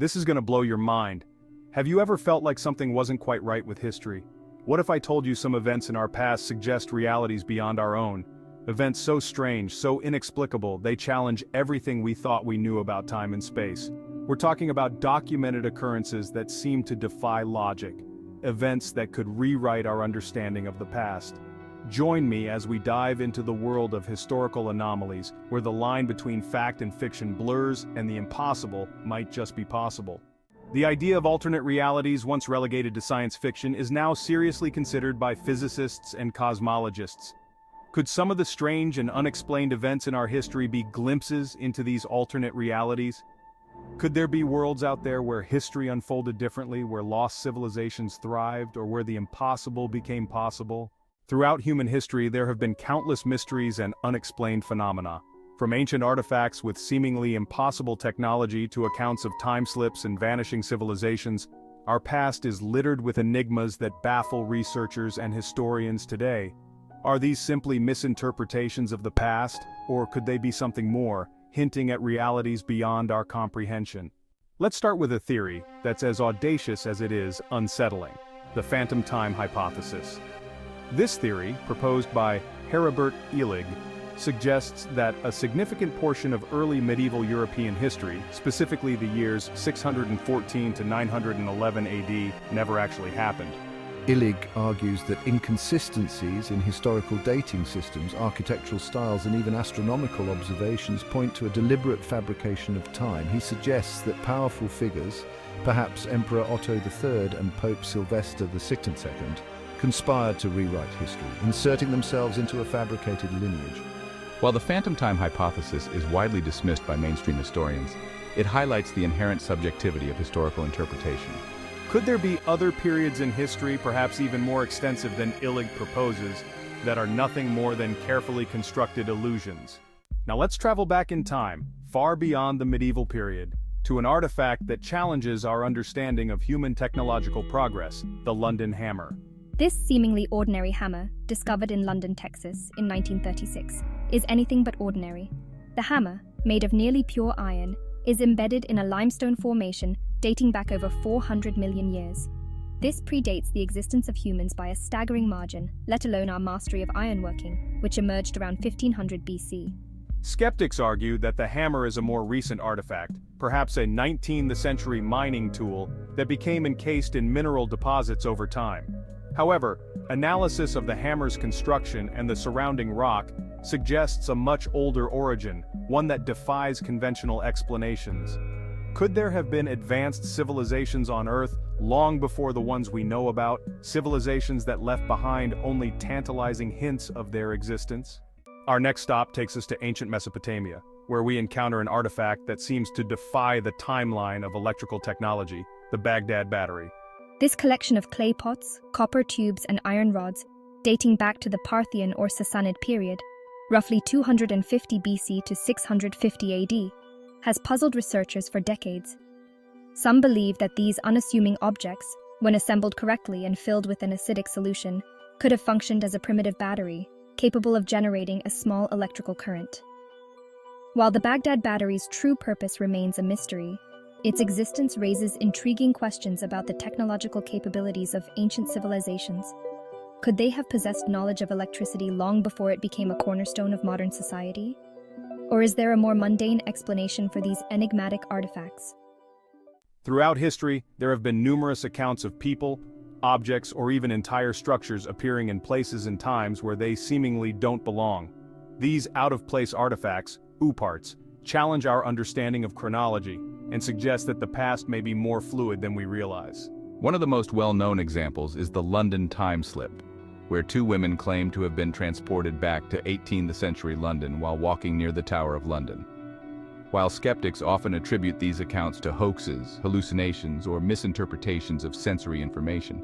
This is gonna blow your mind. Have you ever felt like something wasn't quite right with history? What if I told you some events in our past suggest realities beyond our own? Events so strange, so inexplicable, they challenge everything we thought we knew about time and space. We're talking about documented occurrences that seem to defy logic. Events that could rewrite our understanding of the past. Join me as we dive into the world of historical anomalies, where the line between fact and fiction blurs and the impossible might just be possible. The idea of alternate realities once relegated to science fiction is now seriously considered by physicists and cosmologists. Could some of the strange and unexplained events in our history be glimpses into these alternate realities? Could there be worlds out there where history unfolded differently, where lost civilizations thrived, or where the impossible became possible? Throughout human history there have been countless mysteries and unexplained phenomena. From ancient artifacts with seemingly impossible technology to accounts of time slips and vanishing civilizations, our past is littered with enigmas that baffle researchers and historians today. Are these simply misinterpretations of the past, or could they be something more, hinting at realities beyond our comprehension? Let's start with a theory that's as audacious as it is unsettling, the phantom time hypothesis. This theory, proposed by Heribert Illig, suggests that a significant portion of early medieval European history, specifically the years 614 to 911 AD, never actually happened. Illig argues that inconsistencies in historical dating systems, architectural styles and even astronomical observations point to a deliberate fabrication of time. He suggests that powerful figures, perhaps Emperor Otto III and Pope Sylvester II, conspired to rewrite history, inserting themselves into a fabricated lineage. While the phantom time hypothesis is widely dismissed by mainstream historians, it highlights the inherent subjectivity of historical interpretation. Could there be other periods in history, perhaps even more extensive than Illig proposes, that are nothing more than carefully constructed illusions? Now let's travel back in time, far beyond the medieval period, to an artifact that challenges our understanding of human technological progress, the London Hammer. This seemingly ordinary hammer, discovered in London, Texas, in 1936, is anything but ordinary. The hammer, made of nearly pure iron, is embedded in a limestone formation dating back over 400 million years. This predates the existence of humans by a staggering margin, let alone our mastery of ironworking, which emerged around 1500 BC. Skeptics argue that the hammer is a more recent artifact, perhaps a 19th century mining tool that became encased in mineral deposits over time. However, analysis of the hammer's construction and the surrounding rock suggests a much older origin, one that defies conventional explanations. Could there have been advanced civilizations on Earth long before the ones we know about, civilizations that left behind only tantalizing hints of their existence? Our next stop takes us to ancient Mesopotamia, where we encounter an artifact that seems to defy the timeline of electrical technology, the Baghdad Battery. This collection of clay pots, copper tubes, and iron rods, dating back to the Parthian or Sassanid period, roughly 250 BC to 650 AD, has puzzled researchers for decades. Some believe that these unassuming objects, when assembled correctly and filled with an acidic solution, could have functioned as a primitive battery, capable of generating a small electrical current. While the Baghdad battery's true purpose remains a mystery, its existence raises intriguing questions about the technological capabilities of ancient civilizations. Could they have possessed knowledge of electricity long before it became a cornerstone of modern society? Or is there a more mundane explanation for these enigmatic artifacts? Throughout history, there have been numerous accounts of people, objects, or even entire structures appearing in places and times where they seemingly don't belong. These out-of-place artifacts, OOPArts, challenge our understanding of chronology and suggest that the past may be more fluid than we realize. One of the most well-known examples is the London time slip, where two women claim to have been transported back to 18th century London while walking near the Tower of London. While skeptics often attribute these accounts to hoaxes, hallucinations, or misinterpretations of sensory information,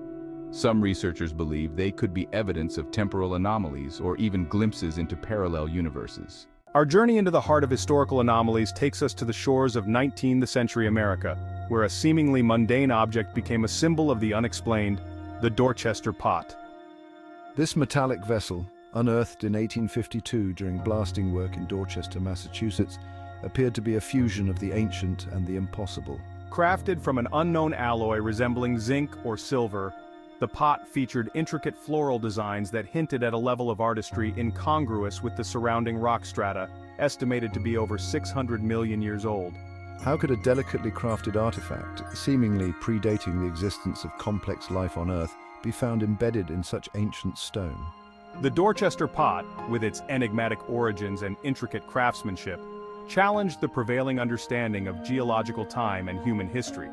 some researchers believe they could be evidence of temporal anomalies or even glimpses into parallel universes. Our journey into the heart of historical anomalies takes us to the shores of 19th century America, where a seemingly mundane object became a symbol of the unexplained, the Dorchester pot. This metallic vessel, unearthed in 1852 during blasting work in Dorchester, Massachusetts, appeared to be a fusion of the ancient and the impossible. Crafted from an unknown alloy resembling zinc or silver, the pot featured intricate floral designs that hinted at a level of artistry incongruous with the surrounding rock strata, estimated to be over 600 million years old. How could a delicately crafted artifact, seemingly predating the existence of complex life on Earth, be found embedded in such ancient stone? The Dorchester pot, with its enigmatic origins and intricate craftsmanship, challenged the prevailing understanding of geological time and human history.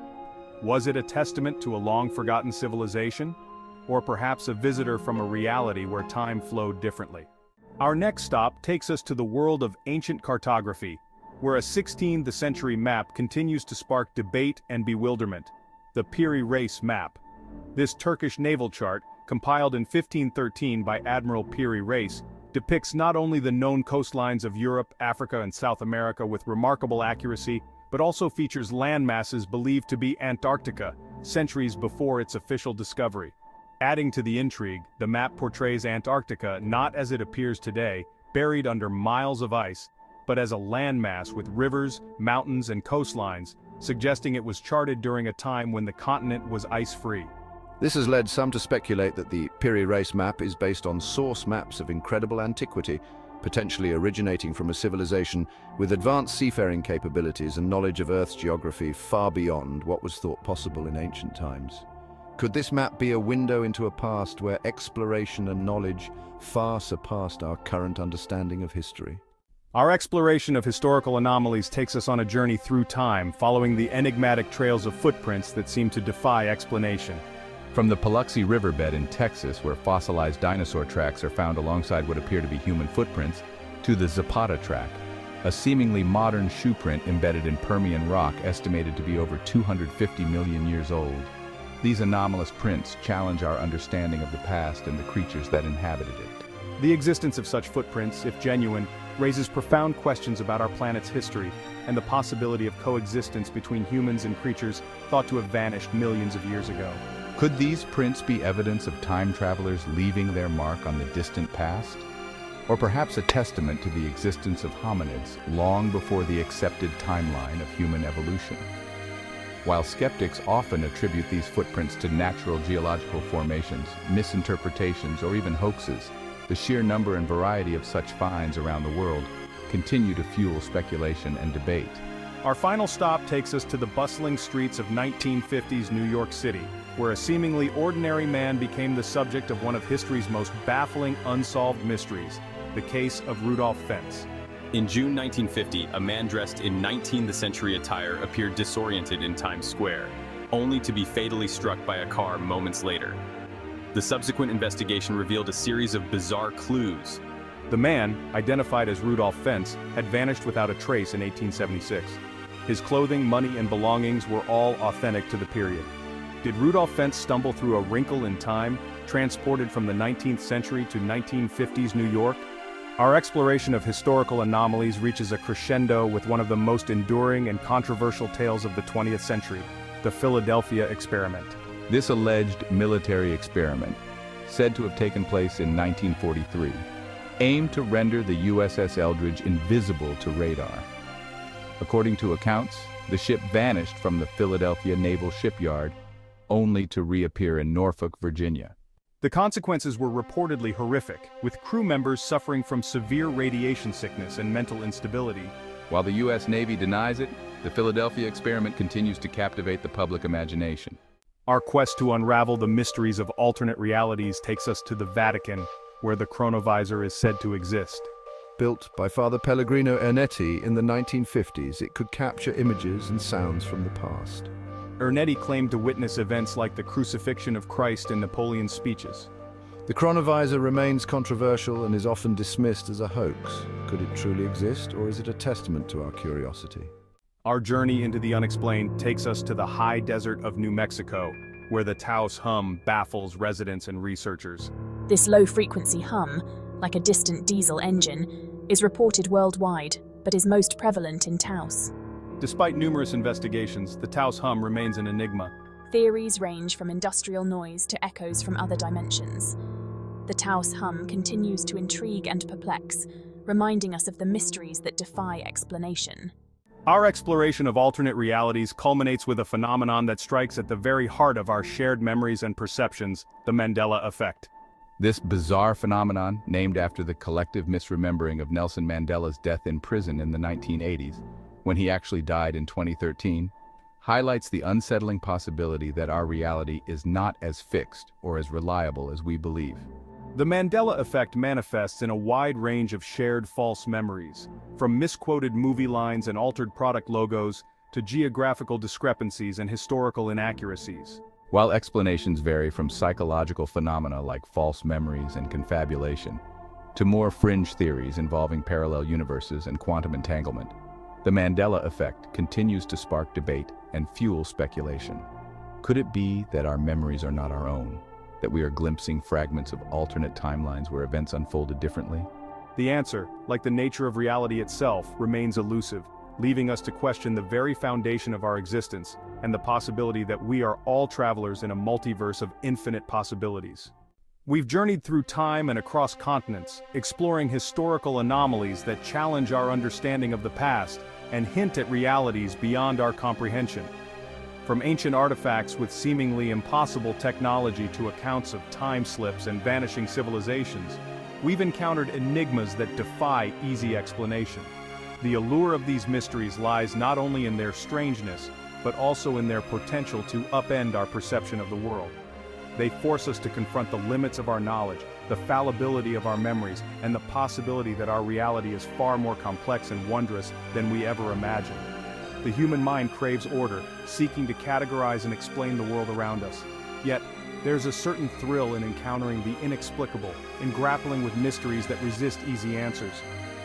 Was it a testament to a long-forgotten civilization? Or perhaps a visitor from a reality where time flowed differently? Our next stop takes us to the world of ancient cartography, where a 16th century map continues to spark debate and bewilderment. The Piri Reis map. This Turkish naval chart, compiled in 1513 by Admiral Piri Reis, depicts not only the known coastlines of Europe, Africa and South America with remarkable accuracy, but also features landmasses believed to be Antarctica, centuries before its official discovery. Adding to the intrigue, the map portrays Antarctica not as it appears today, buried under miles of ice, but as a landmass with rivers, mountains and coastlines, suggesting it was charted during a time when the continent was ice-free. This has led some to speculate that the Piri Reis map is based on source maps of incredible antiquity, potentially originating from a civilization with advanced seafaring capabilities and knowledge of Earth's geography far beyond what was thought possible in ancient times. Could this map be a window into a past where exploration and knowledge far surpassed our current understanding of history? Our exploration of historical anomalies takes us on a journey through time, following the enigmatic trails of footprints that seem to defy explanation. From the Paluxy Riverbed in Texas, where fossilized dinosaur tracks are found alongside what appear to be human footprints, to the Zapata track, a seemingly modern shoe print embedded in Permian rock estimated to be over 250 million years old. These anomalous prints challenge our understanding of the past and the creatures that inhabited it. The existence of such footprints, if genuine, raises profound questions about our planet's history and the possibility of coexistence between humans and creatures thought to have vanished millions of years ago. Could these prints be evidence of time travelers leaving their mark on the distant past? Or perhaps a testament to the existence of hominids long before the accepted timeline of human evolution? While skeptics often attribute these footprints to natural geological formations, misinterpretations, or even hoaxes, the sheer number and variety of such finds around the world continue to fuel speculation and debate. Our final stop takes us to the bustling streets of 1950s New York City, where a seemingly ordinary man became the subject of one of history's most baffling unsolved mysteries, the case of Rudolph Fentz. In June 1950, a man dressed in 19th century attire appeared disoriented in Times Square, only to be fatally struck by a car moments later. The subsequent investigation revealed a series of bizarre clues. The man, identified as Rudolph Fentz, had vanished without a trace in 1876. His clothing, money, and belongings were all authentic to the period. Did Rudolph Fentz stumble through a wrinkle in time, transported from the 19th century to 1950s New York? Our exploration of historical anomalies reaches a crescendo with one of the most enduring and controversial tales of the 20th century, the Philadelphia experiment. This alleged military experiment, said to have taken place in 1943, aimed to render the USS Eldridge invisible to radar. According to accounts, the ship vanished from the Philadelphia Naval Shipyard only to reappear in Norfolk, Virginia. The consequences were reportedly horrific, with crew members suffering from severe radiation sickness and mental instability. While the U.S. Navy denies it, the Philadelphia experiment continues to captivate the public imagination. Our quest to unravel the mysteries of alternate realities takes us to the Vatican, where the chronovisor is said to exist. Built by Father Pellegrino Ernetti in the 1950s, it could capture images and sounds from the past. Ernetti claimed to witness events like the crucifixion of Christ in Napoleon's speeches. The chronovisor remains controversial and is often dismissed as a hoax. Could it truly exist, or is it a testament to our curiosity? Our journey into the unexplained takes us to the high desert of New Mexico, where the Taos hum baffles residents and researchers. This low-frequency hum, like a distant diesel engine, is reported worldwide, but is most prevalent in Taos. Despite numerous investigations, the Taos hum remains an enigma. Theories range from industrial noise to echoes from other dimensions. The Taos hum continues to intrigue and perplex, reminding us of the mysteries that defy explanation. Our exploration of alternate realities culminates with a phenomenon that strikes at the very heart of our shared memories and perceptions, the Mandela effect. This bizarre phenomenon, named after the collective misremembering of Nelson Mandela's death in prison in the 1980s, when he actually died in 2013, highlights the unsettling possibility that our reality is not as fixed or as reliable as we believe. The Mandela effect manifests in a wide range of shared false memories, from misquoted movie lines and altered product logos to geographical discrepancies and historical inaccuracies. While explanations vary from psychological phenomena like false memories and confabulation, to more fringe theories involving parallel universes and quantum entanglement, the Mandela effect continues to spark debate and fuel speculation. Could it be that our memories are not our own, that we are glimpsing fragments of alternate timelines where events unfolded differently? The answer, like the nature of reality itself, remains elusive, leaving us to question the very foundation of our existence and the possibility that we are all travelers in a multiverse of infinite possibilities. We've journeyed through time and across continents, exploring historical anomalies that challenge our understanding of the past and hint at realities beyond our comprehension. From ancient artifacts with seemingly impossible technology to accounts of time slips and vanishing civilizations, we've encountered enigmas that defy easy explanation. The allure of these mysteries lies not only in their strangeness, but also in their potential to upend our perception of the world. They force us to confront the limits of our knowledge, the fallibility of our memories, and the possibility that our reality is far more complex and wondrous than we ever imagined. The human mind craves order, seeking to categorize and explain the world around us. Yet, there's a certain thrill in encountering the inexplicable, in grappling with mysteries that resist easy answers.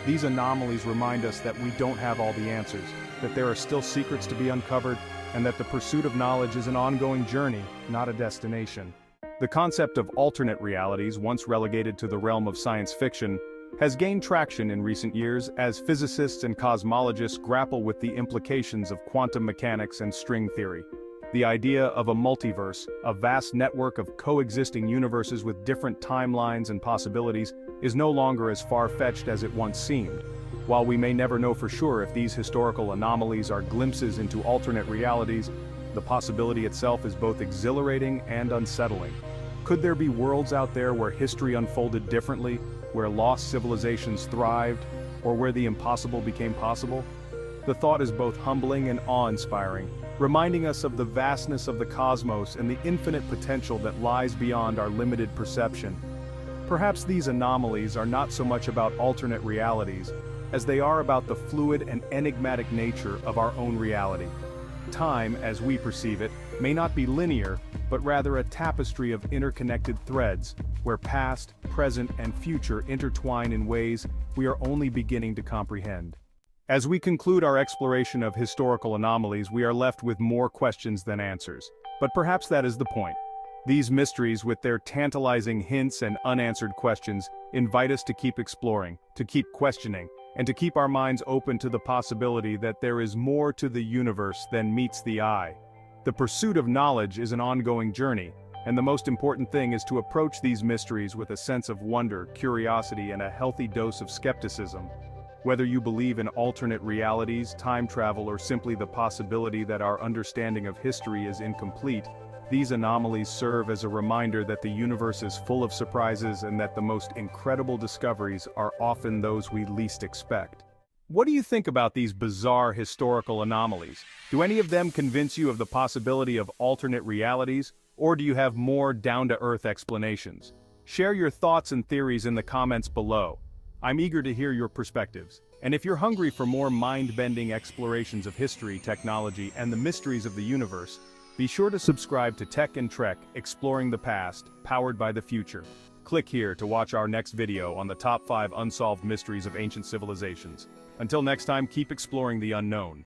These anomalies remind us that we don't have all the answers, that there are still secrets to be uncovered, and that the pursuit of knowledge is an ongoing journey, not a destination. The concept of alternate realities, once relegated to the realm of science fiction, has gained traction in recent years as physicists and cosmologists grapple with the implications of quantum mechanics and string theory. The idea of a multiverse, a vast network of coexisting universes with different timelines and possibilities, is no longer as far-fetched as it once seemed. While we may never know for sure if these historical anomalies are glimpses into alternate realities, the possibility itself is both exhilarating and unsettling. Could there be worlds out there where history unfolded differently, where lost civilizations thrived, or where the impossible became possible? The thought is both humbling and awe-inspiring, reminding us of the vastness of the cosmos and the infinite potential that lies beyond our limited perception. Perhaps these anomalies are not so much about alternate realities, as they are about the fluid and enigmatic nature of our own reality. Time, as we perceive it, may not be linear, but rather a tapestry of interconnected threads, where past, present, and future intertwine in ways we are only beginning to comprehend. As we conclude our exploration of historical anomalies we are left with more questions than answers. But perhaps that is the point. These mysteries with their tantalizing hints and unanswered questions invite us to keep exploring, to keep questioning, and to keep our minds open to the possibility that there is more to the universe than meets the eye. The pursuit of knowledge is an ongoing journey, and the most important thing is to approach these mysteries with a sense of wonder, curiosity, and a healthy dose of skepticism. Whether you believe in alternate realities, time travel, or simply the possibility that our understanding of history is incomplete, these anomalies serve as a reminder that the universe is full of surprises and that the most incredible discoveries are often those we least expect. What do you think about these bizarre historical anomalies? Do any of them convince you of the possibility of alternate realities, or do you have more down-to-earth explanations? Share your thoughts and theories in the comments below. I'm eager to hear your perspectives. And if you're hungry for more mind-bending explorations of history, technology, and the mysteries of the universe, be sure to subscribe to Tech and Trek Exploring the Past, powered by the future. Click here to watch our next video on the top 5 unsolved mysteries of ancient civilizations. Until next time, keep exploring the unknown.